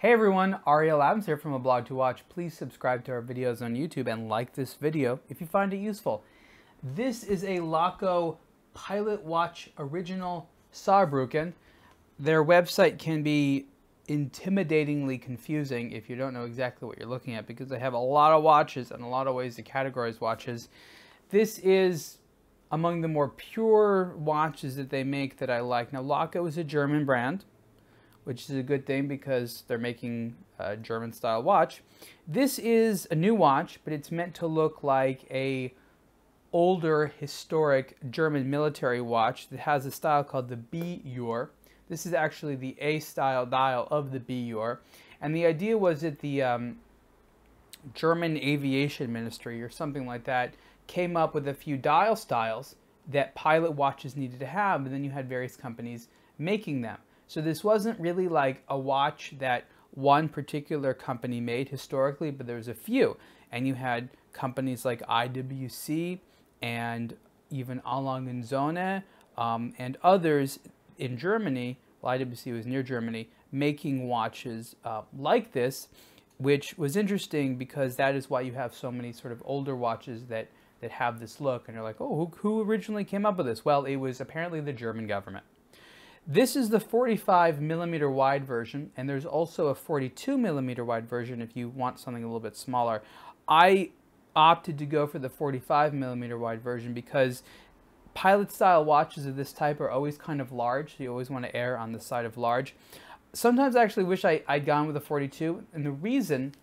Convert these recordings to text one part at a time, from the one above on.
Hey everyone, Ariel Adams here from A Blog to Watch. Please subscribe to our videos on YouTube and like this video if you find it useful. This is a Laco Pilot Watch Original Saarbrücken. Their website can be intimidatingly confusing if you don't know exactly what you're looking at because they have a lot of watches and a lot of ways to categorize watches. This is among the more pure watches that they make that I like. Now, Laco is a German brand which is a good thing because they're making a German style watch. This is a new watch, but it's meant to look like a older historic German military watch that has a style called the B-Uhr. This is actually the A style dial of the B-Uhr. And the idea was that the um, German Aviation Ministry or something like that came up with a few dial styles that pilot watches needed to have, and then you had various companies making them. So this wasn't really like a watch that one particular company made historically, but there was a few. And you had companies like IWC and even A. & Söhne um, and others in Germany, well, IWC was near Germany, making watches uh, like this, which was interesting because that is why you have so many sort of older watches that, that have this look. And you're like, oh, who, who originally came up with this? Well, it was apparently the German government. This is the 45 millimeter wide version, and there's also a 42 millimeter wide version if you want something a little bit smaller. I opted to go for the 45 millimeter wide version because pilot style watches of this type are always kind of large. So you always want to err on the side of large. Sometimes I actually wish I, I'd gone with a 42, and the reason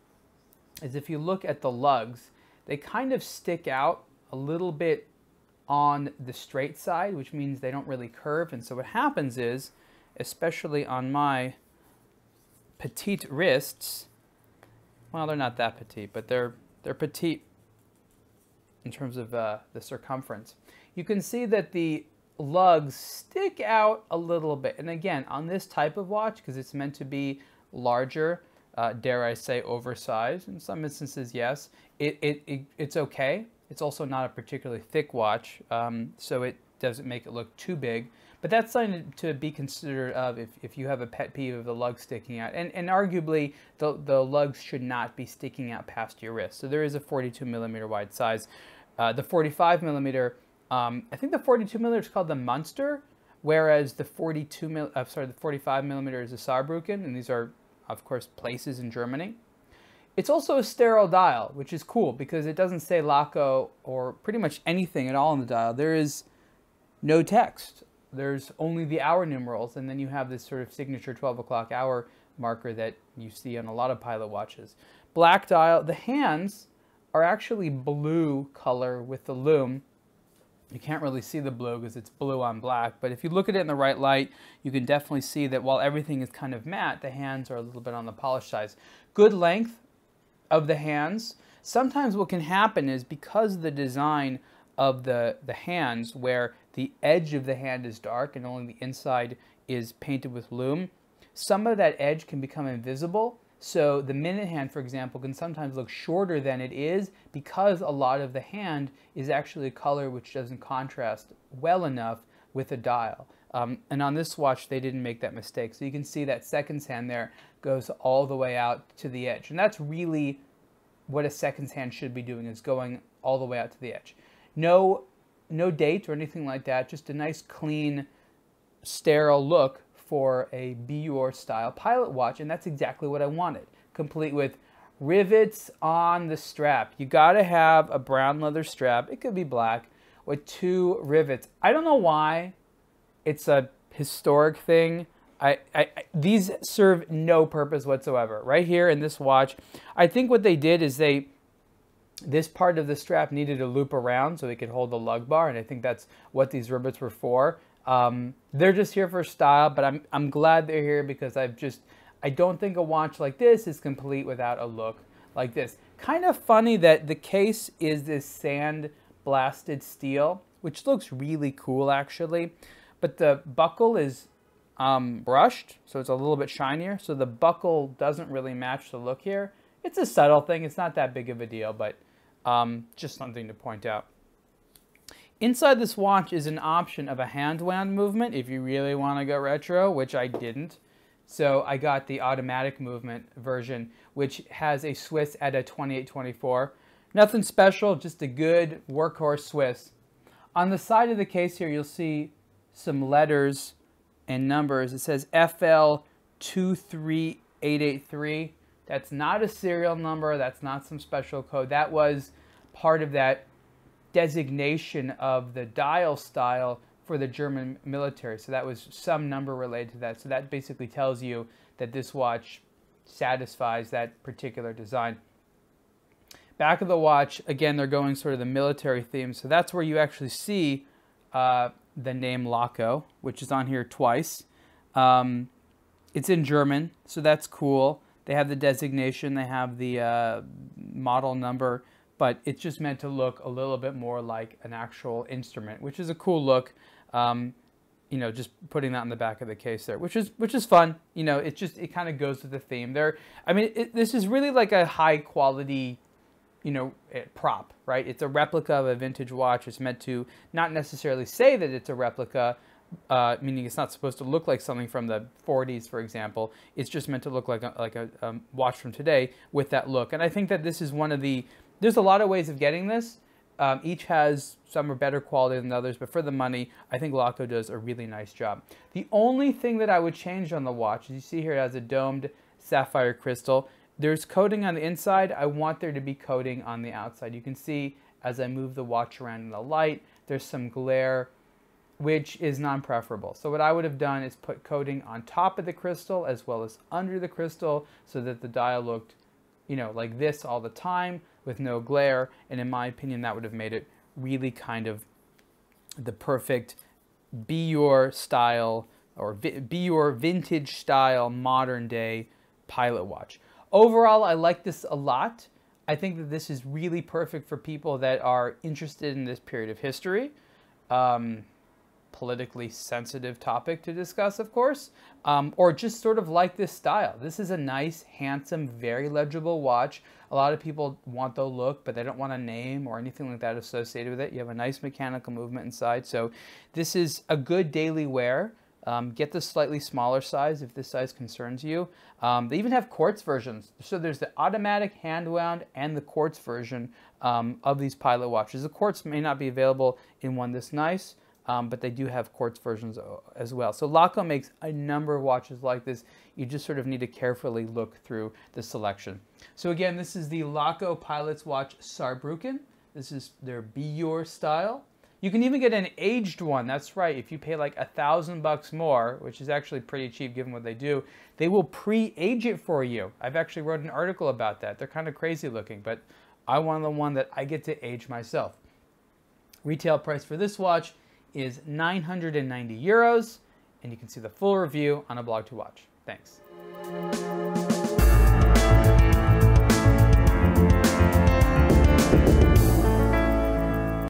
is if you look at the lugs, they kind of stick out a little bit on the straight side, which means they don't really curve. And so what happens is, especially on my petite wrists, well, they're not that petite, but they're, they're petite in terms of uh, the circumference. You can see that the lugs stick out a little bit. And again, on this type of watch, because it's meant to be larger, uh, dare I say oversized, in some instances, yes, it, it, it, it's okay. It's also not a particularly thick watch, um, so it doesn't make it look too big. But that's something to be considered of if, if you have a pet peeve of the lug sticking out. And, and arguably, the, the lugs should not be sticking out past your wrist. So there is a 42 millimeter wide size. Uh, the 45 millimeter, um, I think the 42 millimeter is called the Munster, whereas the 42 mil, uh, sorry, the 45 millimeter is a Saarbrücken, and these are, of course, places in Germany. It's also a sterile dial, which is cool because it doesn't say Laco or pretty much anything at all on the dial. There is no text. There's only the hour numerals, and then you have this sort of signature 12 o'clock hour marker that you see on a lot of pilot watches. Black dial. The hands are actually blue color with the lume. You can't really see the blue because it's blue on black, but if you look at it in the right light, you can definitely see that while everything is kind of matte, the hands are a little bit on the polished side. Good length, of the hands. Sometimes what can happen is because the design of the, the hands where the edge of the hand is dark and only the inside is painted with lume, some of that edge can become invisible. So the minute hand, for example, can sometimes look shorter than it is because a lot of the hand is actually a color which doesn't contrast well enough with a dial. Um, and on this watch, they didn't make that mistake. So you can see that seconds hand there goes all the way out to the edge. And that's really what a seconds hand should be doing is going all the way out to the edge. No, no date or anything like that, just a nice clean, sterile look for a B-Uhr style pilot watch. And that's exactly what I wanted, complete with rivets on the strap. You gotta have a brown leather strap. It could be black with two rivets. I don't know why it's a historic thing. I, I, these serve no purpose whatsoever. Right here in this watch, I think what they did is they, this part of the strap needed to loop around so it could hold the lug bar, and I think that's what these rivets were for. Um, they're just here for style, but I'm, I'm glad they're here because I've just, I don't think a watch like this is complete without a look like this. Kind of funny that the case is this sand blasted steel, which looks really cool actually but the buckle is um, brushed, so it's a little bit shinier. So the buckle doesn't really match the look here. It's a subtle thing. It's not that big of a deal, but um, just something to point out. Inside this watch is an option of a hand wound movement if you really want to go retro, which I didn't. So I got the automatic movement version, which has a Swiss ETA 2824. Nothing special, just a good workhorse Swiss. On the side of the case here, you'll see some letters and numbers. It says FL23883. That's not a serial number. That's not some special code. That was part of that designation of the dial style for the German military. So that was some number related to that. So that basically tells you that this watch satisfies that particular design. Back of the watch, again, they're going sort of the military theme. So that's where you actually see uh, the name Laco, which is on here twice. Um, it's in German, so that's cool. They have the designation, they have the uh, model number, but it's just meant to look a little bit more like an actual instrument, which is a cool look. Um, you know, just putting that in the back of the case there, which is which is fun. You know, it just it kind of goes with the theme. There, I mean, it, this is really like a high quality, you know, prop, right? It's a replica of a vintage watch. It's meant to not necessarily say that it's a replica, uh, meaning it's not supposed to look like something from the 40s, for example. It's just meant to look like a, like a, a watch from today with that look. And I think that this is one of the. There's a lot of ways of getting this. Um, each has some are better quality than others, but for the money, I think Laco does a really nice job. The only thing that I would change on the watch, as you see here, it has a domed sapphire crystal. There's coating on the inside. I want there to be coating on the outside. You can see as I move the watch around in the light, there's some glare, which is non-preferable. So what I would have done is put coating on top of the crystal as well as under the crystal so that the dial looked, you know, like this all the time with no glare. And in my opinion, that would have made it really kind of the perfect B-Uhr style or B-Uhr vintage style modern day pilot watch. Overall, I like this a lot. I think that this is really perfect for people that are interested in this period of history. Um, politically sensitive topic to discuss, of course, um, or just sort of like this style. This is a nice, handsome, very legible watch. A lot of people want the look, but they don't want a name or anything like that associated with it. You have a nice mechanical movement inside. So this is a good daily wear. Um, get the slightly smaller size if this size concerns you. Um, they even have quartz versions. So there's the automatic hand wound and the quartz version um, of these pilot watches. The quartz may not be available in one this nice, um, but they do have quartz versions as well. So Laco makes a number of watches like this. You just sort of need to carefully look through the selection. So again, this is the Laco Pilot's Watch Saarbrücken. This is their B-Uhr style. You can even get an aged one. That's right. If you pay like a thousand bucks more, which is actually pretty cheap given what they do, they will pre-age it for you. I've actually wrote an article about that. They're kind of crazy looking, but I want the one that I get to age myself. Retail price for this watch is 990 euros, and you can see the full review on a blog to watch. Thanks.